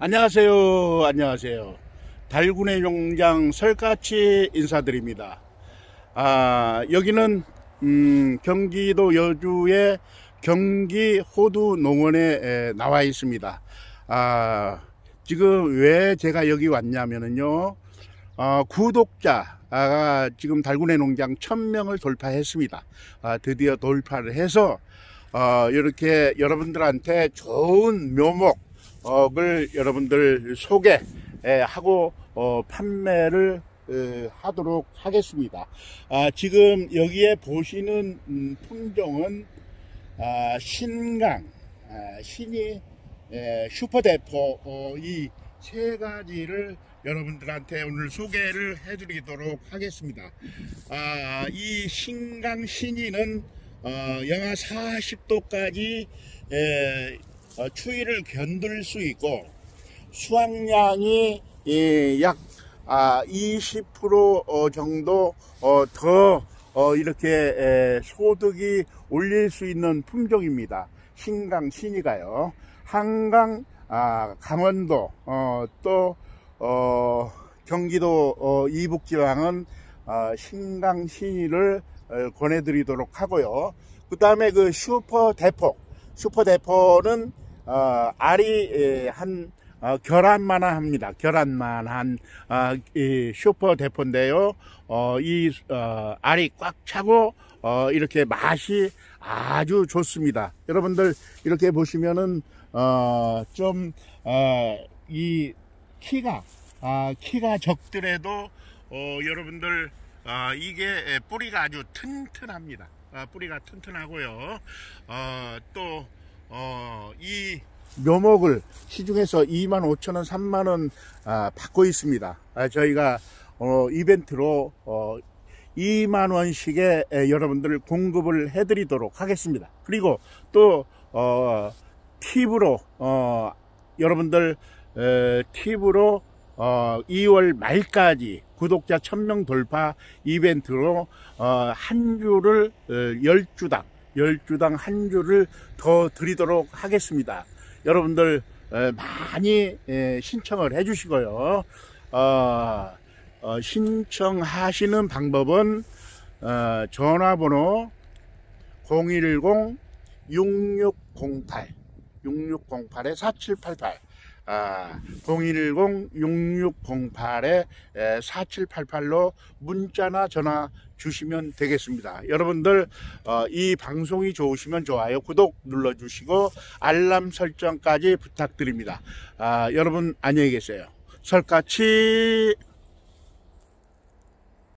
안녕하세요. 안녕하세요. 달군의 농장 설까치 인사드립니다. 아, 여기는 음, 경기도 여주의 경기 호두 농원에 에, 나와 있습니다. 아, 지금 왜 제가 여기 왔냐면요. 어, 구독자가 지금 달군의 농장 1000명을 돌파했습니다. 아, 드디어 돌파를 해서 어, 이렇게 여러분들한테 좋은 묘목 을 여러분들 소개하고 어, 판매를 어, 하도록 하겠습니다. 아, 지금 여기에 보시는 음, 품종은 아, 신강, 아, 신이 에, 슈퍼대포 어, 이세 가지를 여러분들한테 오늘 소개를 해드리도록 하겠습니다. 아, 이 신강 신이는 어, 영하 40도까지 에, 어, 추위를 견딜 수 있고 수확량이 예, 약 아, 20% 어, 정도 어, 더 어, 이렇게 에, 소득이 올릴 수 있는 품종입니다. 신강 신이가요. 한강 아, 강원도 어, 또 어, 경기도 어, 이북지방은 어, 신강 신이를 어, 권해드리도록 하고요. 그 다음에 그 슈퍼 대포 슈퍼 대포는 어, 알이 에, 한 어, 계란만 합니다. 계란만한 어, 이 슈퍼 대포인데요. 어, 이 어, 알이 꽉 차고 어, 이렇게 맛이 아주 좋습니다. 여러분들 이렇게 보시면은 어, 좀이 어, 키가 아, 키가 적더라도 어, 여러분들 아, 이게 뿌리가 아주 튼튼합니다. 아, 뿌리가 튼튼하고요. 어, 또 어, 이 묘목을 시중에서 2만 5천원 3만원 아, 받고 있습니다. 아, 저희가 어, 이벤트로 어, 2만원씩의 여러분들 공급을 해드리도록 하겠습니다. 그리고 또 어, 팁으로 어, 여러분들 에, 팁으로 어, 2월 말까지 구독자 1000명 돌파 이벤트로 어, 한 주를 어, 10주당 10주당 한 주를 더 드리도록 하겠습니다. 여러분들 많이 신청을 해 주시고요. 어, 어, 신청하시는 방법은 어, 전화번호 010 6608 6608에 4788 아, 010-6608에 4788로 문자나 전화 주시면 되겠습니다. 여러분들 어, 이 방송이 좋으시면 좋아요, 구독 눌러주시고 알람 설정까지 부탁드립니다. 아, 여러분 안녕히 계세요. 설까치